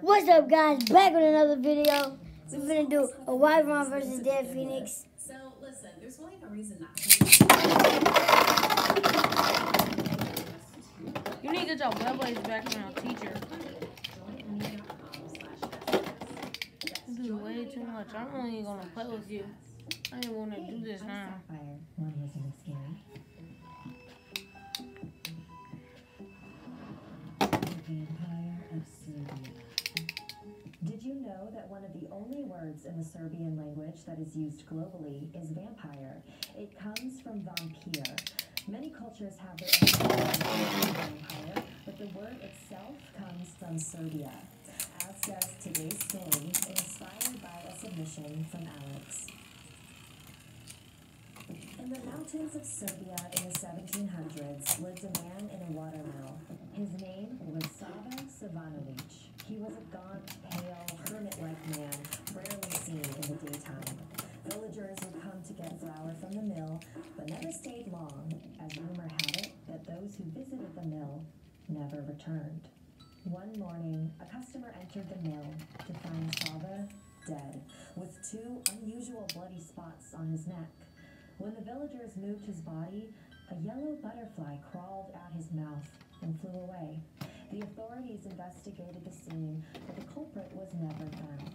What's up, guys? Back with another video. We're gonna do a Wyvron versus Dead Phoenix. So listen, there's really no reason not to. You need to get your Beyblades back from your teacher. You do way too much. I'm really gonna play with you. I didn't want to do this now. Words in the Serbian language that is used globally is vampire? It comes from vampire. Many cultures have their own vampire, but the word itself comes from Serbia. As does today's story, inspired by a submission from Alex. In the mountains of Serbia in the 1700s lived a man in a watermill. His name was Sava Savanovic. He was a gaunt, pale, hermit-like man, rarely seen in the daytime. Villagers would come to get flour from the mill, but never stayed long, as rumor had it that those who visited the mill never returned. One morning, a customer entered the mill to find Sava dead, with two unusual bloody spots on his neck. When the villagers moved his body, a yellow butterfly crawled out his mouth and flew away. The authorities investigated the scene, but the culprit was never found.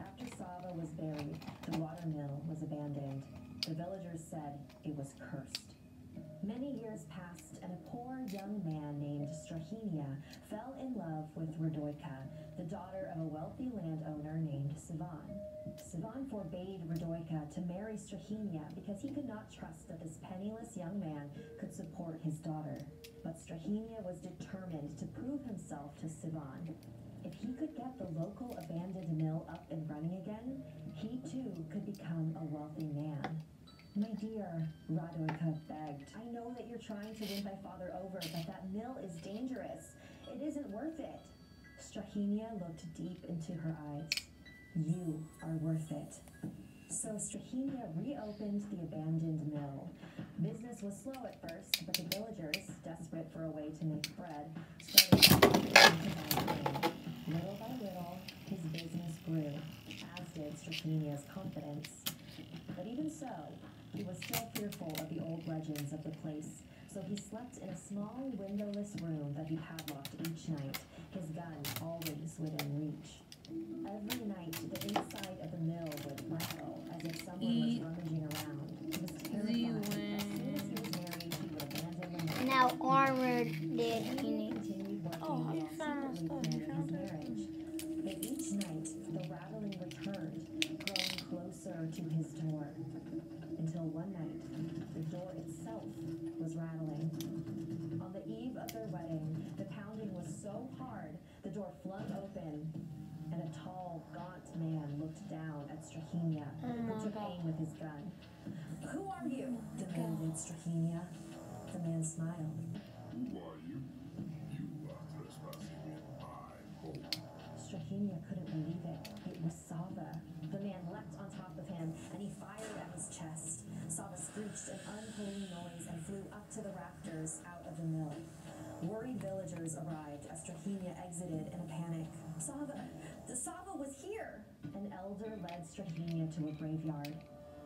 After Sava was buried, the watermill was abandoned. The villagers said it was cursed. Many years passed, and a poor young man named Strahinia fell in love with Radoika, the daughter of a wealthy landowner named Sivan. Sivan forbade Radoika to marry Strahinia because he could not trust that this penniless young man could support his daughter. But Strahinia was determined to prove himself to Sivan. If he could get the local abandoned mill up and running again, he too could become a wealthy man. My dear, Radoika begged. I know that you're trying to win my father over, but that mill is dangerous. It isn't worth it. Strahinia looked deep into her eyes. You are worth it. So Strahinia reopened the abandoned mill. Business was slow at first, but the villagers, desperate for a way to make bread, started to buy. Little by little, his business grew, as did Strahinia's confidence. But even so, he was still fearful of the old legends of the place, so he slept in a small windowless room that he padlocked each night, his gun always within reach. Every night, the inside of the mill would door flung open, and a tall, gaunt man looked down at Strahinia, Oh who took God. aim with his gun. Who are you? demanded Strahinia. The man smiled. Who are you? You are trespassing in my home. Strahinia couldn't believe it. It was Sava. The man leapt on top of him and he fired at his chest. Sava screeched an unholy noise and flew up to the rafters out of the mill. Worried villagers arrived as Strahinia exited in a panic. Sava, the Sava was here! An elder led Strahinia to a graveyard.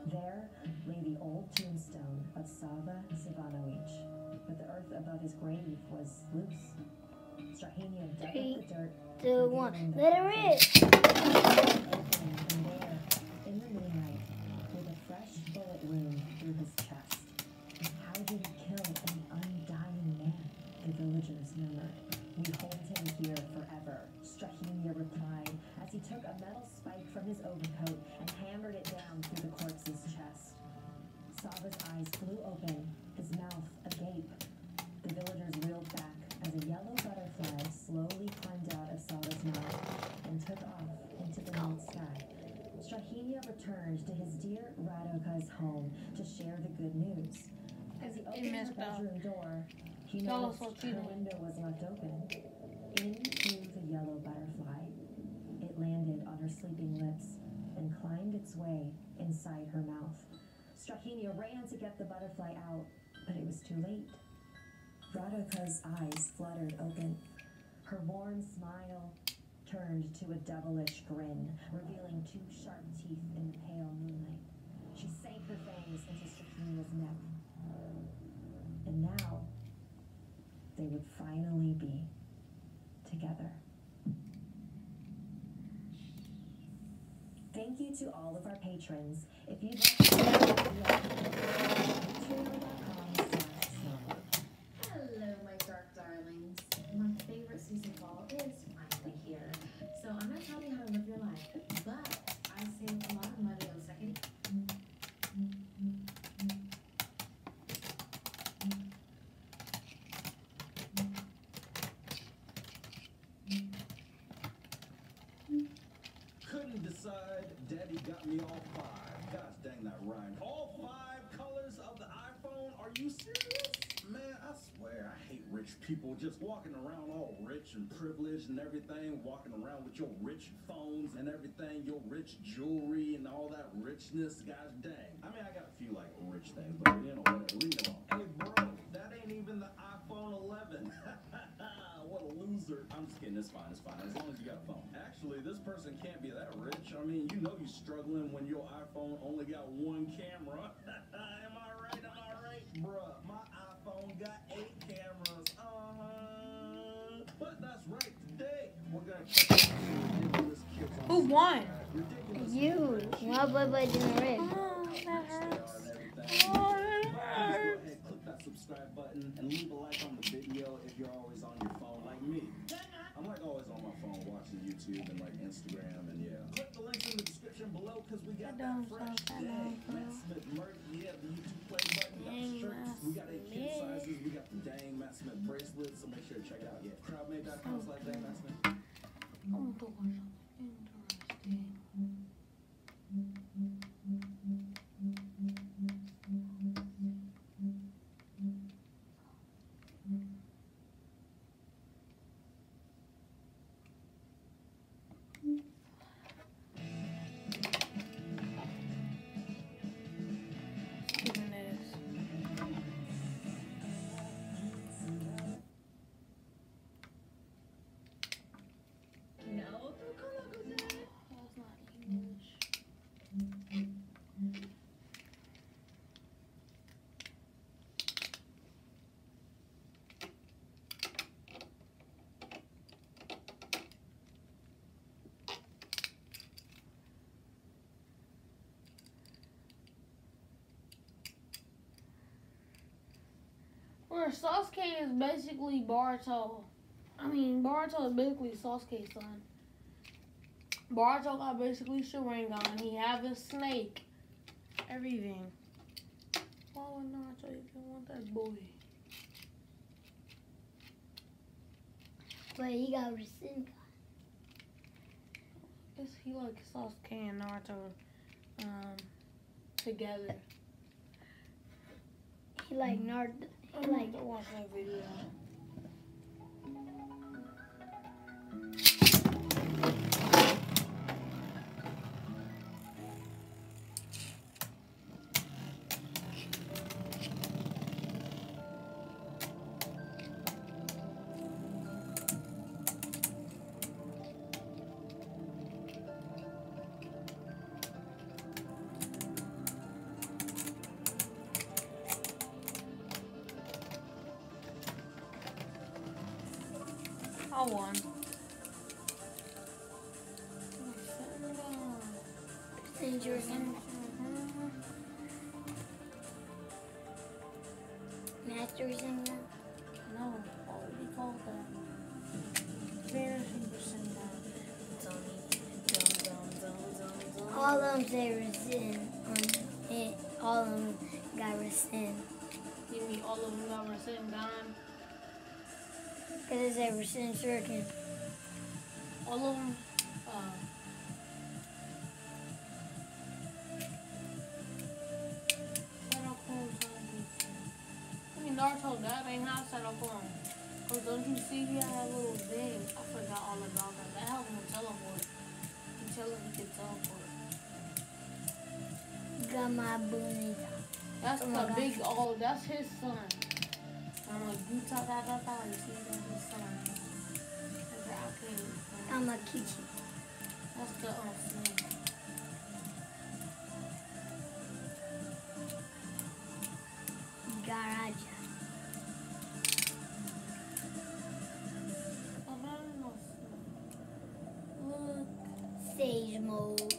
There lay the old tombstone of Sava Savanovic, but the earth above his grave was loose. Strahinia dug up the dirt Two, one. Let it rip. Returned to his dear Radoka's home to share the good news. As he opened up. bedroom door, he noticed us what her you did. window was left open. In flew the yellow butterfly. It landed on her sleeping lips and climbed its way inside her mouth. Strahinia ran to get the butterfly out, but it was too late. Radoka's eyes fluttered open. Her warm smile turned to a devilish grin, revealing two sharp teeth in the pale moonlight. She sank her fangs into Strahinia's neck. And now, they would finally be together. Thank you to all of our patrons. If you'd like to patreon.com slash snow. Hello, my dark darlings. My favorite season fall is finally here. So I'm not telling you how to live your life, but I saved a lot of money on second. Couldn't decide. Got me all five. Gosh dang that rhymed. All five colors of the iPhone? Are you serious? Man, I swear I hate rich people just walking around all rich and privileged and everything, walking around with your rich phones and everything, your rich jewelry and all that richness. Gosh dang. I mean, I got a few like rich things, but you know, whatever. Hey, bro, that ain't even the iPhone 11. what. I'm just kidding. It's fine. It's fine. As long as you got a phone. Actually, this person can't be that rich. I mean, you know you're struggling when your iPhone only got one camera. Am I right? Am I right? Bruh, my iPhone got eight cameras. Uh-huh. But that's right. Today, we're going to check out some ridiculous kids on Who won? You. My boy played in the red. Oh, that hurts. Oh, that Please go hurts. ahead, click that subscribe button and leave a like on the video if you're always on your phone like me. I'm like always on my phone watching YouTube and like Instagram and yeah. Click the links in the description below because we got I that don't fresh sound Where Sasuke is basically Boruto. I mean, Boruto is basically Sasuke's son. Boruto got basically Sharingan. He have a snake. Everything. Why would Naruto even want that boy? But he got Rasengan. Guess he like Sasuke and Naruto um, together. He like Naruto. I like watch that video. I won. dangerous. Master Rasengan. No, what would you call that? Vanishing percent All of them say Rasen. On it. All of them got Rasen. You mean all of them got percent gone? Because said Rasen Shuriken. All of them. Uh, I mean, Naruto, that ain't how Senokun. Cause don't you see he had a little thing? I forgot all about that. That helped him teleport. He tell him he could teleport. Got my bonita. That's Oh my the big, oh, that's his son. I'm like, Guta da da da. You see, that's his son. That's the arcade. Gamakichi. That's the um, snake. Garaja. Oh. Look. Sage mode.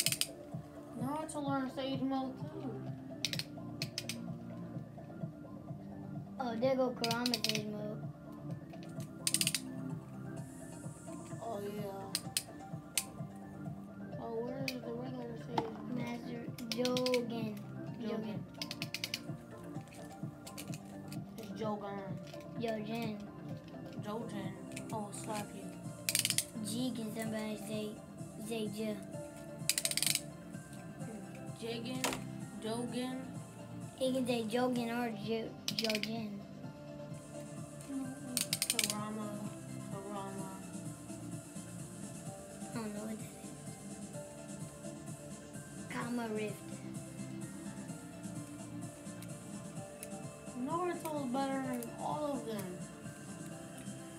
Now to learn sage mode there go Kurama sage mode. Oh yeah. Oh, where is the regular sage? Master Jogan. Jogan. It's Jogan. Jogan. Jogan. Oh, slap you. G can somebody say say J. Jagan. Jogan. He can say Jogan or Jo Jogan. I don't know what that is. Kama Rift. Naruto is better than all of them.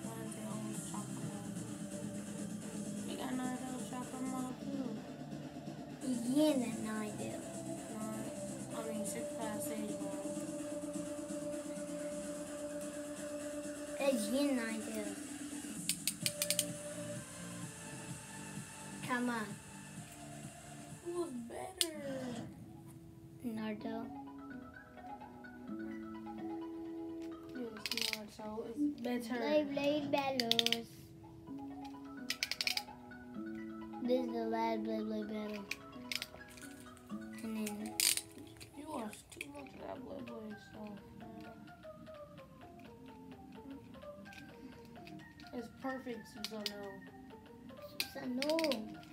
Naruto always chakra mode. Got Naruto chakra mode too. Yin at nine do. Nine- I mean, six class sage mode. That's Yin nine do. Kama Who's better? Naruto. Yes, Naruto is better. Blade Blade battles. This is the last Blade Blade battle. And then You watch too much of that Blade Blade stuff. It's perfect, Susanoo. Susanoo.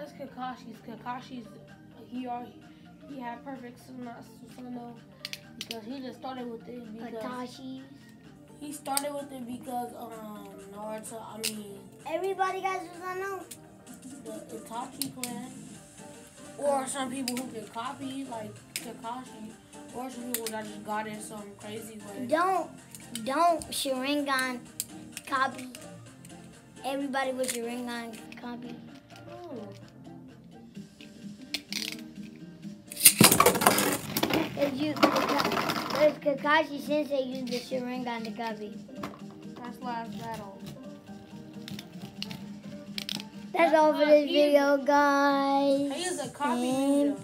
That's Kakashi's. Kakashi's he already he had perfect Susanoo because he just started with it because Kakashi. he started with it because um Naruto. I mean Everybody got Susanoo. the Itachi clan, or some people who can copy like Kakashi, or some people that just got it some crazy way. Don't don't Sharingan copy. Everybody with Sharingan copy. Oh. If you if Kakashi Sensei used the Sharingan to copy. That's last battle. That's all for this video, guys. He is a copy.